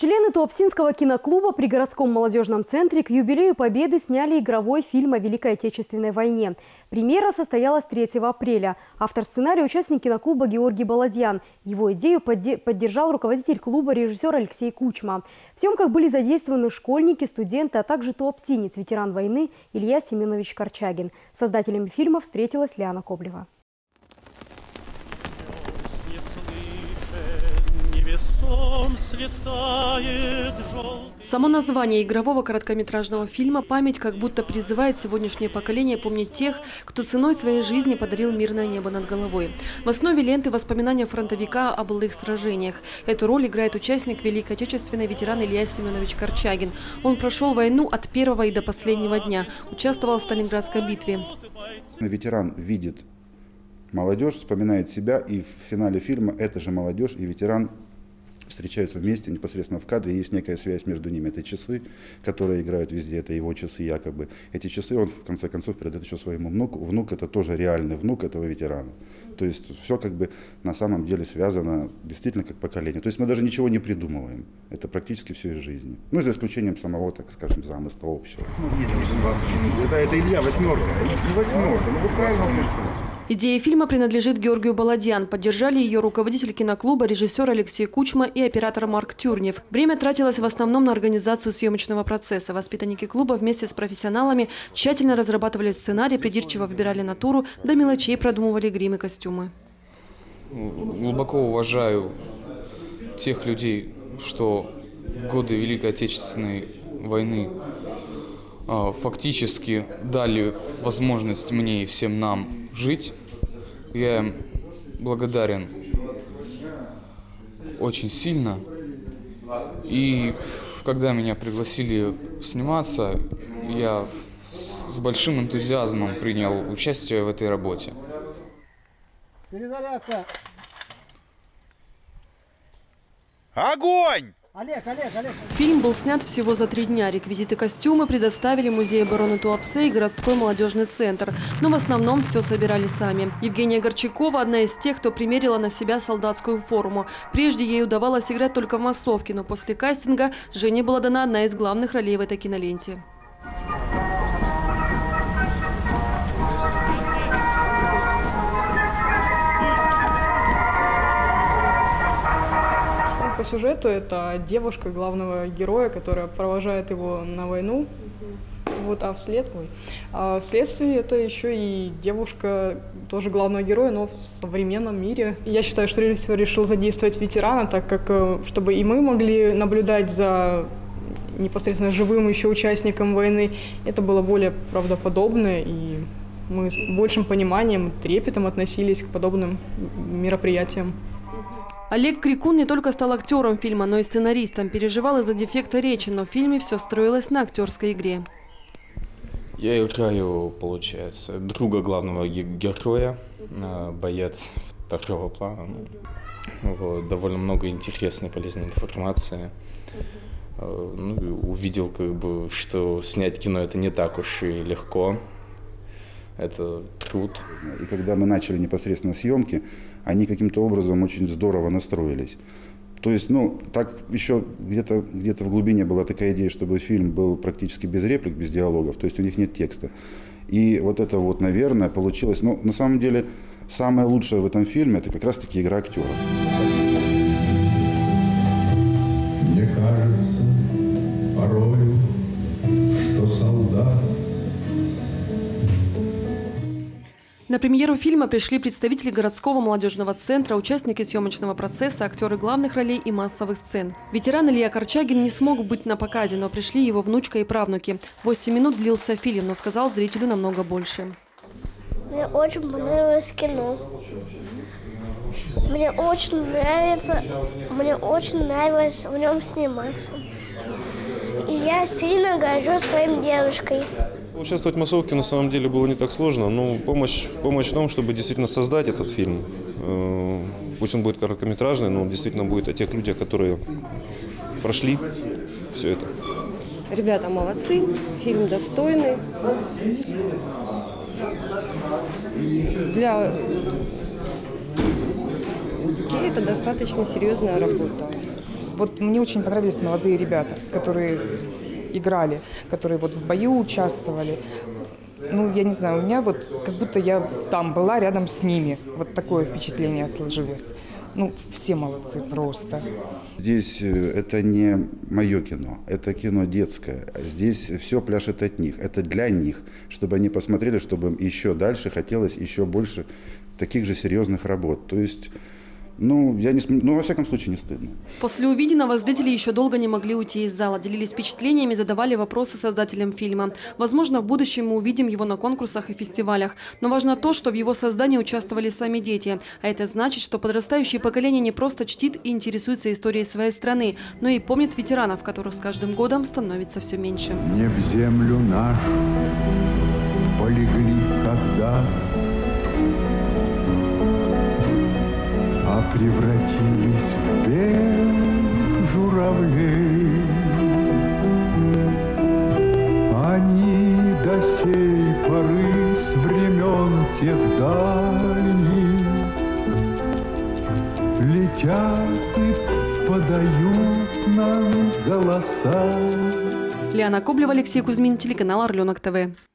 Члены Туапсинского киноклуба при городском молодежном центре к юбилею Победы сняли игровой фильм о Великой Отечественной войне. Премьера состоялась 3 апреля. Автор сценария – участник киноклуба Георгий Баладьян. Его идею поддержал руководитель клуба режиссер Алексей Кучма. В съемках были задействованы школьники, студенты, а также туапсинец, ветеран войны Илья Семенович Корчагин. Создателями фильма встретилась Лиана Коблева. Само название игрового короткометражного фильма «Память» как будто призывает сегодняшнее поколение помнить тех, кто ценой своей жизни подарил мирное небо над головой. В основе ленты воспоминания фронтовика о былых сражениях. Эту роль играет участник Великой Отечественной ветеран Илья Семенович Корчагин. Он прошел войну от первого и до последнего дня. Участвовал в Сталинградской битве. Ветеран видит молодежь, вспоминает себя, и в финале фильма эта же молодежь и ветеран встречаются вместе непосредственно в кадре, есть некая связь между ними. Это часы, которые играют везде, это его часы якобы. Эти часы он в конце концов передает еще своему внуку. Внук это тоже реальный внук этого ветерана. То есть все как бы на самом деле связано действительно как поколение. То есть мы даже ничего не придумываем. Это практически все из жизни. Ну, за исключением самого, так скажем, замысла общего. Это, это Илья, восьмерка. Не восьмерка, ну вы правильно написали. Идея фильма принадлежит Георгию Баладьян. Поддержали ее руководитель киноклуба, режиссер Алексей Кучма и оператор Марк Тюрнев. Время тратилось в основном на организацию съемочного процесса. Воспитанники клуба вместе с профессионалами тщательно разрабатывали сценарий, придирчиво выбирали натуру, до мелочей продумывали грим и костюмы. Глубоко уважаю тех людей, что в годы Великой Отечественной войны а, фактически дали возможность мне и всем нам жить. Я им благодарен очень сильно. И когда меня пригласили сниматься, я с большим энтузиазмом принял участие в этой работе. Перезарядка! Огонь! Олег, Олег, Олег. Фильм был снят всего за три дня. Реквизиты костюмы предоставили Музей обороны Туапсе и городской молодежный центр. Но в основном все собирали сами. Евгения Горчакова – одна из тех, кто примерила на себя солдатскую форму. Прежде ей удавалось играть только в массовке, но после кастинга Жене была дана одна из главных ролей в этой киноленте. Сюжету это девушка главного героя, которая провожает его на войну. Вот, а вслед, ой, а вследствие это еще и девушка тоже главного героя, но в современном мире. Я считаю, что режиссер решил задействовать ветерана, так как э, чтобы и мы могли наблюдать за непосредственно живым еще участником войны, это было более правдоподобно, и мы с большим пониманием, трепетом относились к подобным мероприятиям. Олег Крикун не только стал актером фильма, но и сценаристом. Переживал из-за дефекта речи, но в фильме все строилось на актерской игре. Я играю, получается, друга главного героя, э, боец второго плана. Ну, вот, довольно много интересной, полезной информации. Э, ну, увидел, как бы, что снять кино это не так уж и легко это труд. И когда мы начали непосредственно съемки, они каким-то образом очень здорово настроились. То есть, ну, так еще где-то где в глубине была такая идея, чтобы фильм был практически без реплик, без диалогов, то есть у них нет текста. И вот это вот, наверное, получилось, ну, на самом деле, самое лучшее в этом фильме – это как раз-таки игра актеров. На премьеру фильма пришли представители городского молодежного центра, участники съемочного процесса, актеры главных ролей и массовых сцен. Ветеран Илья Корчагин не смог быть на показе, но пришли его внучка и правнуки. Восемь минут длился фильм, но сказал зрителю намного больше. Мне очень понравилось кино. Мне очень нравится, мне очень нравилось в нем сниматься. И я сильно горжусь своим дедушкой. Участвовать в массовке на самом деле было не так сложно, но помощь, помощь в том, чтобы действительно создать этот фильм. Э, пусть он будет короткометражный, но он действительно будет о тех людях, которые прошли все это. Ребята молодцы, фильм достойный. Для детей это достаточно серьезная работа. Вот мне очень понравились молодые ребята, которые играли, которые вот в бою участвовали. Ну, я не знаю, у меня вот как будто я там была рядом с ними. Вот такое впечатление сложилось. Ну, все молодцы просто. Здесь э, это не мое кино, это кино детское. Здесь все пляшет от них, это для них, чтобы они посмотрели, чтобы им еще дальше хотелось еще больше таких же серьезных работ. То есть ну, я не, ну, во всяком случае, не стыдно. После увиденного зрители еще долго не могли уйти из зала, делились впечатлениями, задавали вопросы создателям фильма. Возможно, в будущем мы увидим его на конкурсах и фестивалях. Но важно то, что в его создании участвовали сами дети. А это значит, что подрастающее поколение не просто чтит и интересуется историей своей страны, но и помнит ветеранов, которых с каждым годом становится все меньше. Не в землю нашу полегли когда превратились в белых журавлей. Они до сей поры с времен тех дальних летят и подают нам голоса. Лиана Коблева, Алексей Кузьмин, телеканал «Орленок ТВ».